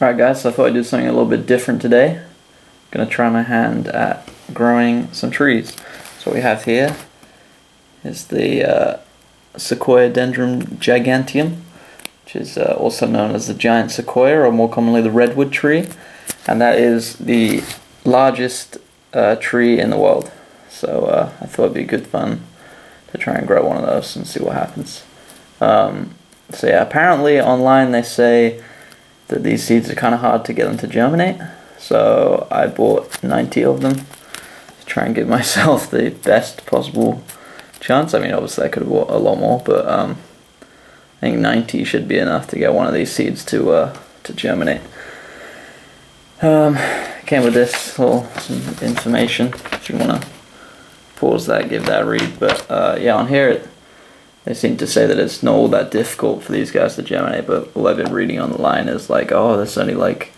Alright guys, so I thought I'd do something a little bit different today. Gonna try my hand at growing some trees. So what we have here is the uh, Sequoiadendron giganteum, which is uh, also known as the giant sequoia, or more commonly the redwood tree. And that is the largest uh, tree in the world. So uh, I thought it'd be good fun to try and grow one of those and see what happens. Um, so yeah, apparently online they say that these seeds are kind of hard to get them to germinate. So I bought 90 of them to try and give myself the best possible chance. I mean, obviously I could have bought a lot more, but um, I think 90 should be enough to get one of these seeds to uh, to germinate. Um, came with this little information. If you want to pause that, give that a read. But uh, yeah, on here it they seem to say that it's not all that difficult for these guys to germinate, but all I've been reading on the line is like, oh, there's only like,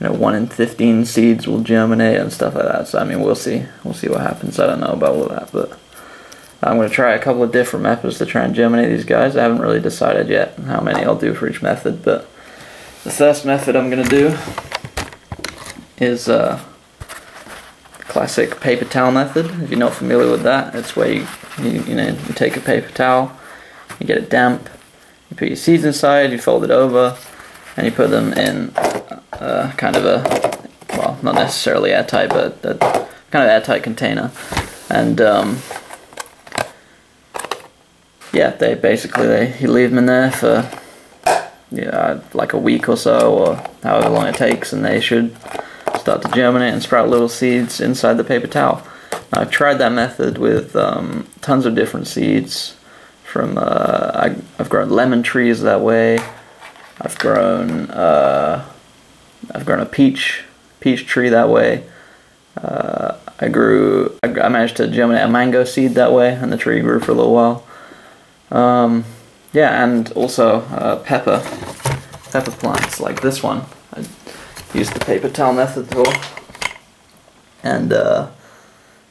you know, one in 15 seeds will germinate and stuff like that. So, I mean, we'll see. We'll see what happens. I don't know about all that, but I'm going to try a couple of different methods to try and germinate these guys. I haven't really decided yet how many I'll do for each method, but the first method I'm going to do is uh, classic paper towel method. If you're not familiar with that, it's where you, you, you know, you take a paper towel, you get it damp, you put your seeds inside, you fold it over, and you put them in uh, kind of a, well, not necessarily airtight, but a kind of airtight container. And um, yeah, they basically they you leave them in there for yeah like a week or so, or however long it takes, and they should start to germinate and sprout little seeds inside the paper towel. I've tried that method with um, tons of different seeds. From uh, I, have grown lemon trees that way. I've grown uh, I've grown a peach peach tree that way. Uh, I grew I, I, managed to germinate a mango seed that way, and the tree grew for a little while. Um, yeah, and also uh, pepper pepper plants like this one. I used the paper towel method for, and uh,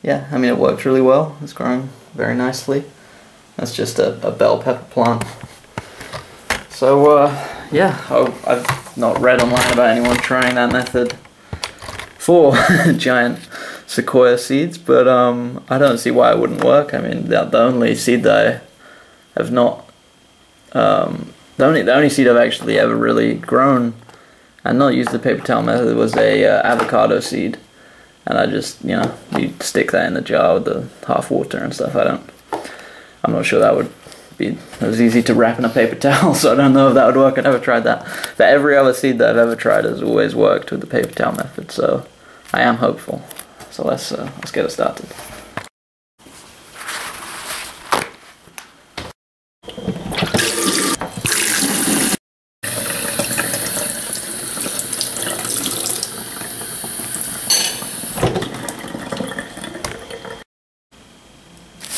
yeah, I mean it worked really well. It's growing very nicely. That's just a, a bell pepper plant. So uh, yeah, I, I've not read online about anyone trying that method for giant sequoia seeds, but um, I don't see why it wouldn't work. I mean, the, the only seed that I have not, um, the only the only seed I've actually ever really grown and not used the paper towel method was a uh, avocado seed, and I just you know you stick that in the jar with the half water and stuff. I don't. I'm not sure that would be as easy to wrap in a paper towel, so I don't know if that would work. I never tried that. But every other seed that I've ever tried has always worked with the paper towel method, so I am hopeful. So let's uh, let's get it started.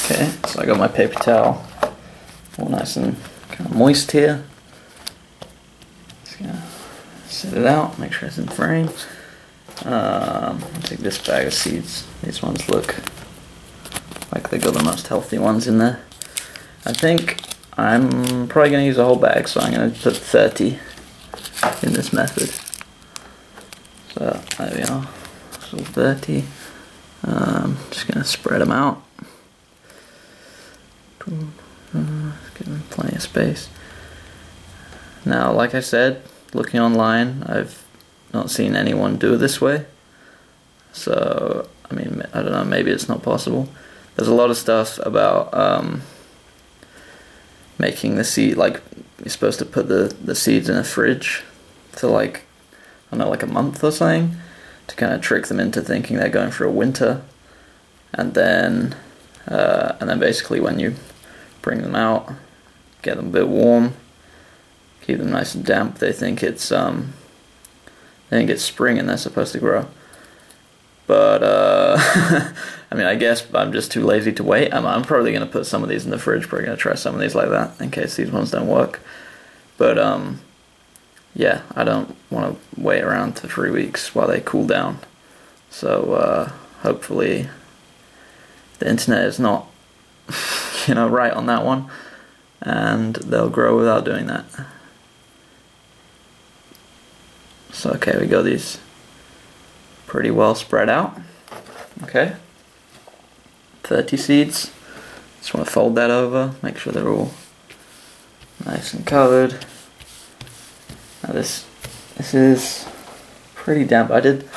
Okay, so I got my paper towel nice and kind of moist here. Just gonna set it out, make sure it's in frame. Um, this bag of seeds. These ones look like they got the most healthy ones in there. I think I'm probably to use a whole bag, so I'm to put 30 in this method. So there we are, so 30. Um, just to spread them out. Uh, give them plenty of space. Now, like I said, looking online, I've not seen anyone do it this way. So, I mean, I don't know, maybe it's not possible. There's a lot of stuff about um, making the seed, like, you're supposed to put the, the seeds in a fridge for like, I don't know, like a month or something to kind of trick them into thinking they're going for a winter. And then, uh, and then basically when you bring them out, get them a bit warm, keep them nice and damp. They think it's um, they think it's spring and they're supposed to grow. But uh, I mean, I guess I'm just too lazy to wait. I'm, I'm probably gonna put some of these in the fridge. Probably gonna try some of these like that in case these ones don't work. But um, yeah, I don't want to wait around for three weeks while they cool down. So uh, hopefully, the internet is not, you know, right on that one, and they'll grow without doing that. So okay, we got these pretty well spread out. Okay. 30 seeds. Just want to fold that over, make sure they're all nice and covered. Now this this is pretty damp. I did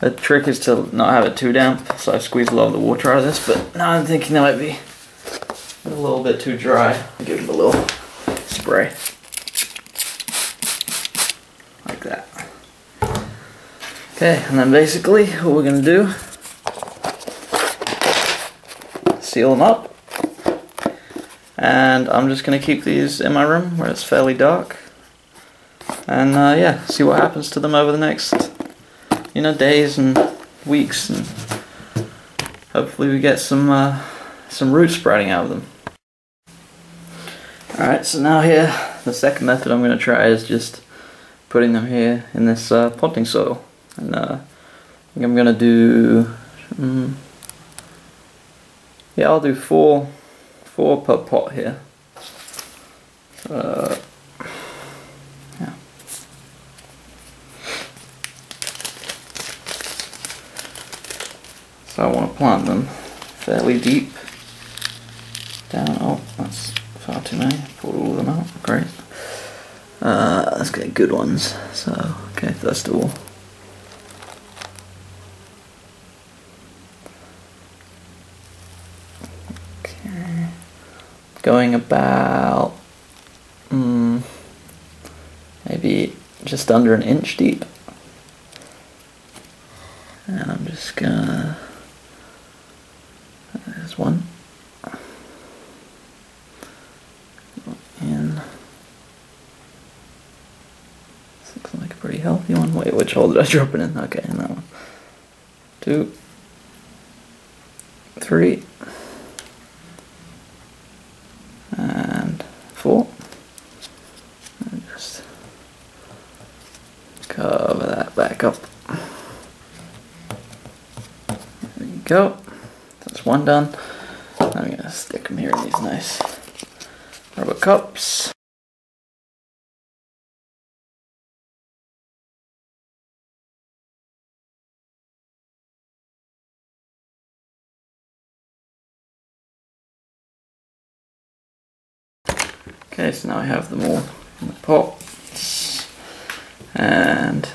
the trick is to not have it too damp, so I squeezed a lot of the water out of this, but now I'm thinking that might be a little bit too dry. A little spray. Like that. Okay, and then basically what we're gonna do seal them up and I'm just gonna keep these in my room where it's fairly dark and uh, yeah see what happens to them over the next you know days and weeks and hopefully we get some uh, some roots sprouting out of them alright so now here the second method I'm gonna try is just putting them here in this uh, potting soil and uh, I think I'm gonna do um, yeah, I'll do four, four per pot here. Uh, yeah. So I want to plant them fairly deep down. Oh, that's far too many. Pulled all of them out. Great. Uh, let's get good ones. So, okay, first of all. going about mm, maybe just under an inch deep. And I'm just gonna, there's one. In. This looks like a pretty healthy one. Wait, which hole did I drop it in? Okay, in that one. Two. Three. And four. And just cover that back up. There you go. That's one done. I'm gonna stick them here in these nice rubber cups. Okay, so now I have them all in the pot. and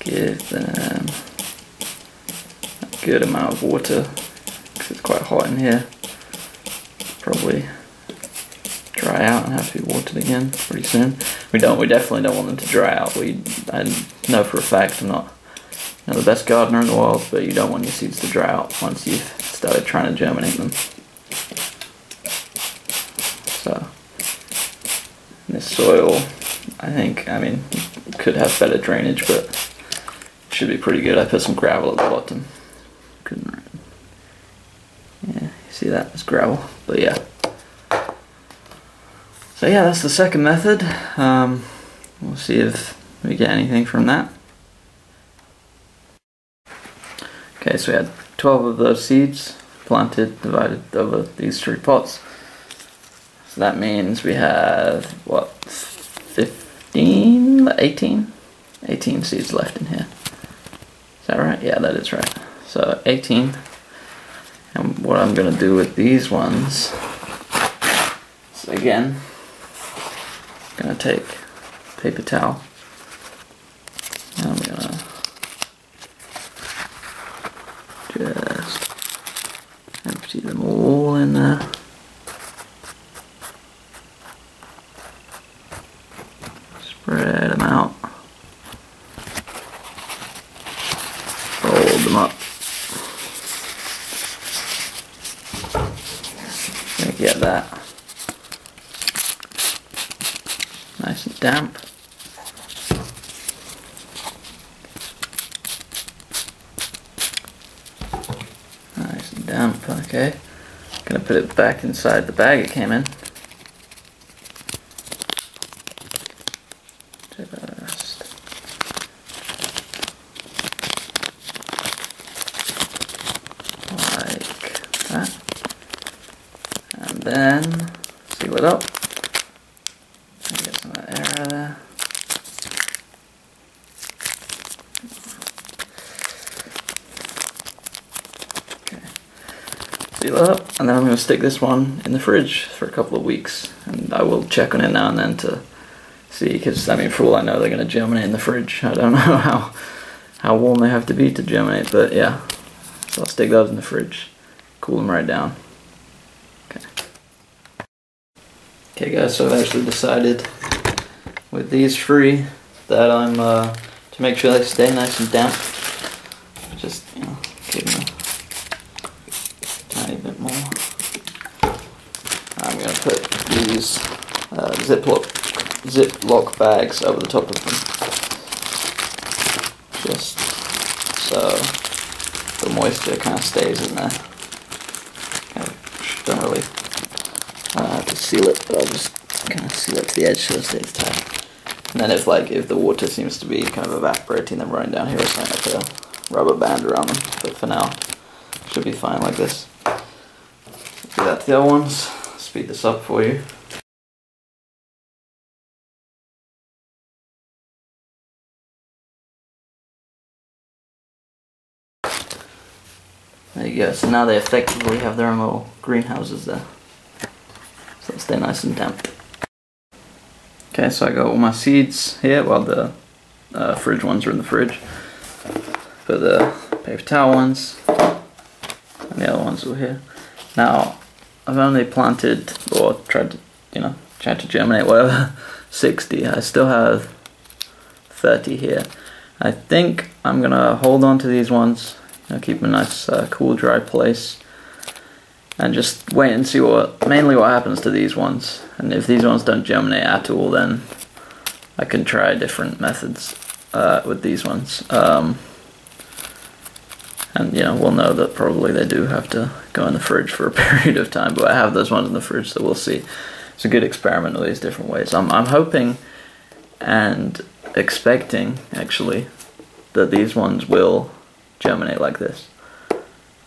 give them a good amount of water because it's quite hot in here. Probably dry out and have to be watered again pretty soon. We don't. We definitely don't want them to dry out. We I know for a fact I'm not you know, the best gardener in the world, but you don't want your seeds to dry out once you've started trying to germinate them. So this soil, I think, I mean, could have better drainage, but should be pretty good. I put some gravel at the bottom. Couldn't. Yeah, you see that? It's gravel, but yeah. So yeah, that's the second method. Um, we'll see if we get anything from that. Okay, so we had 12 of those seeds planted, divided over these three pots. So that means we have, what, 15, 18? 18 seeds left in here. Is that right? Yeah, that is right. So 18. And what I'm going to do with these ones is, again, going to take paper towel. get that nice and damp. Nice and damp, okay. Gonna put it back inside the bag it came in. Then seal it up. Get some of that air there. Okay. Seal it up, and then I'm going to stick this one in the fridge for a couple of weeks. And I will check on it now and then to see, because I mean, for all I know, they're going to germinate in the fridge. I don't know how how warm they have to be to germinate, but yeah. So I'll stick those in the fridge, cool them right down. Okay. Okay, guys. So I've actually decided with these three that I'm uh, to make sure they stay nice and damp. Just you know, give them a tiny bit more. I'm gonna put these uh, Ziploc Ziploc bags over the top of them, just so the moisture kind of stays in there. Don't really to seal it, but I'll just kind of seal it to the edge so it stays tight. And then if like if the water seems to be kind of evaporating, then running down here, it's like a rubber band around them. But for now, should be fine like this. Do that to the other ones. Speed this up for you. There you go. So now they effectively have their own little greenhouses there. So they stay nice and damp. Okay, so I got all my seeds here. Well, the uh, fridge ones are in the fridge. But the paper towel ones and the other ones are here. Now, I've only planted or tried to, you know, tried to germinate whatever, 60. I still have 30 here. I think I'm gonna hold on to these ones, you know, keep them in a nice, uh, cool, dry place, and just wait and see what, mainly what happens to these ones. And if these ones don't germinate at all, then I can try different methods uh, with these ones. Um, and you know, we'll know that probably they do have to go in the fridge for a period of time, but I have those ones in the fridge, so we'll see. It's a good experiment with these different ways. I'm, I'm hoping and expecting, actually, that these ones will germinate like this.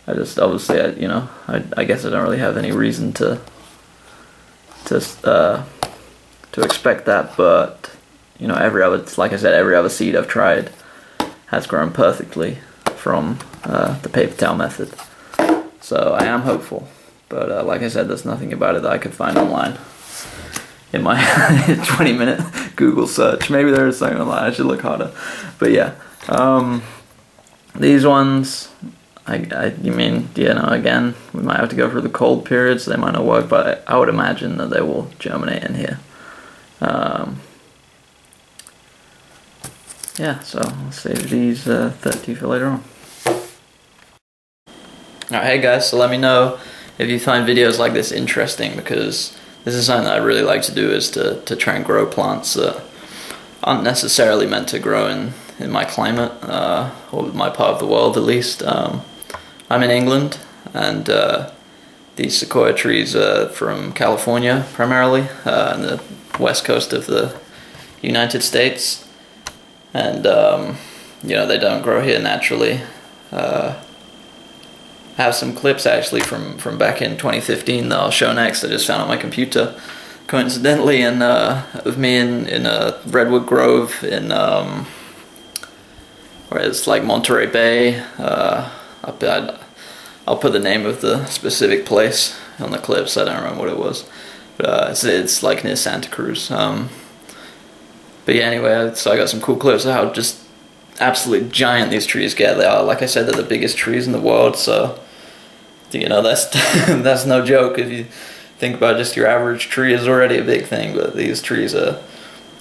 I just, obviously, I, you know, I, I guess I don't really have any reason to, to, uh, to expect that, but, you know, every other, like I said, every other seed I've tried has grown perfectly from uh, the paper towel method. So I am hopeful, but uh, like I said, there's nothing about it that I could find online in my 20 minute Google search. Maybe there is something online. I should look harder. But yeah, um, these ones, I, I, you mean, you know, again, we might have to go through the cold periods. They might not work, but I, I would imagine that they will germinate in here. Um, yeah, so I'll save these uh, 30 for later on. Hey guys, so let me know if you find videos like this interesting because this is something that I really like to do is to, to try and grow plants that aren't necessarily meant to grow in, in my climate, uh, or my part of the world at least. Um, I'm in England and uh, these sequoia trees are from California primarily, uh, on the west coast of the United States. And, um, you know, they don't grow here naturally. Uh, I have some clips actually from, from back in 2015 that I'll show next. I just found on my computer, coincidentally, and uh, of me in in a redwood grove in um, where it's like Monterey Bay. Up I'd, I'll put the name of the specific place on the clips. I don't remember what it was, but uh, it's it's like near Santa Cruz. Um, but yeah, anyway, so I got some cool clips of how just absolutely giant these trees get. They are, like I said, they're the biggest trees in the world. So you know that's that's no joke if you think about just your average tree is already a big thing but these trees are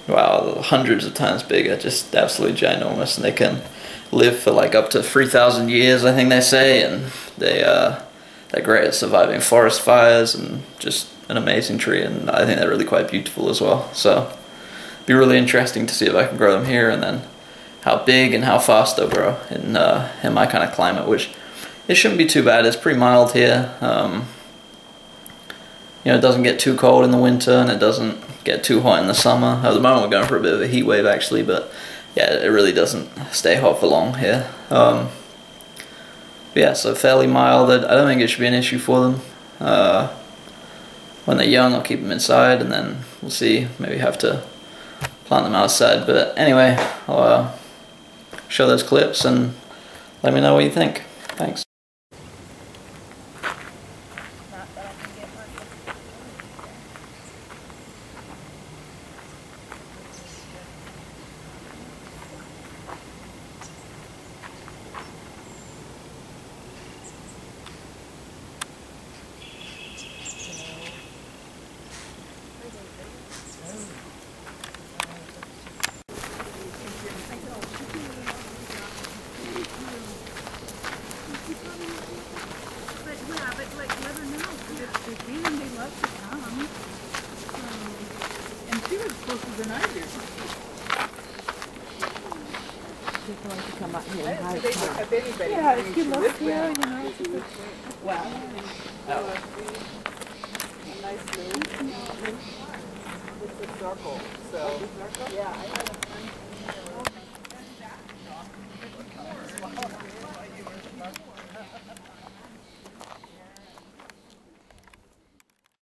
wow hundreds of times bigger just absolutely ginormous and they can live for like up to 3000 years i think they say and they uh they're great at surviving forest fires and just an amazing tree and i think they're really quite beautiful as well so be really interesting to see if i can grow them here and then how big and how fast they'll grow in uh in my kind of climate which it shouldn't be too bad. It's pretty mild here. Um, you know, it doesn't get too cold in the winter and it doesn't get too hot in the summer. At the moment, we're going for a bit of a heat wave actually, but yeah, it really doesn't stay hot for long here. Um, yeah, so fairly mild. I I don't think it should be an issue for them. Uh, when they're young, I'll keep them inside, and then we'll see. Maybe have to plant them outside. But anyway, I'll uh, show those clips and let me know what you think. Thanks. Not that I can get my. But yeah, but like let her know, because if they're feeling they love to come. Um, and she was closer than I did. Just wanted to come out here I and didn't hide. think they would have anybody. Yeah, coming she to loves this here, you know. She's a, wow. Oh. Nice move. It's a circle, so. Yeah,